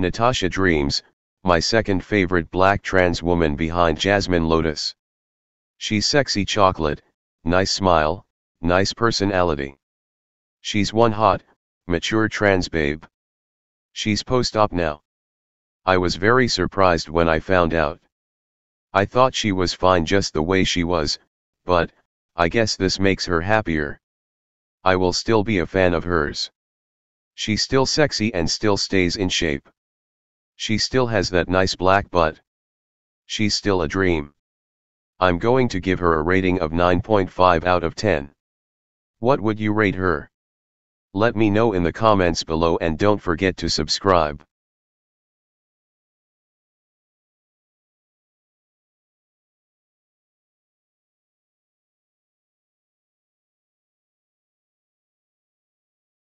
Natassia Dreams, my second favorite black trans woman behind Jasmine Lotus. She's sexy chocolate, nice smile, nice personality. She's one hot, mature trans babe. She's post-op now. I was very surprised when I found out. I thought she was fine just the way she was, but, I guess this makes her happier. I will still be a fan of hers. She's still sexy and still stays in shape. She still has that nice black butt. She's still a dream. I'm going to give her a rating of 9.5 out of 10. What would you rate her? Let me know in the comments below and don't forget to subscribe.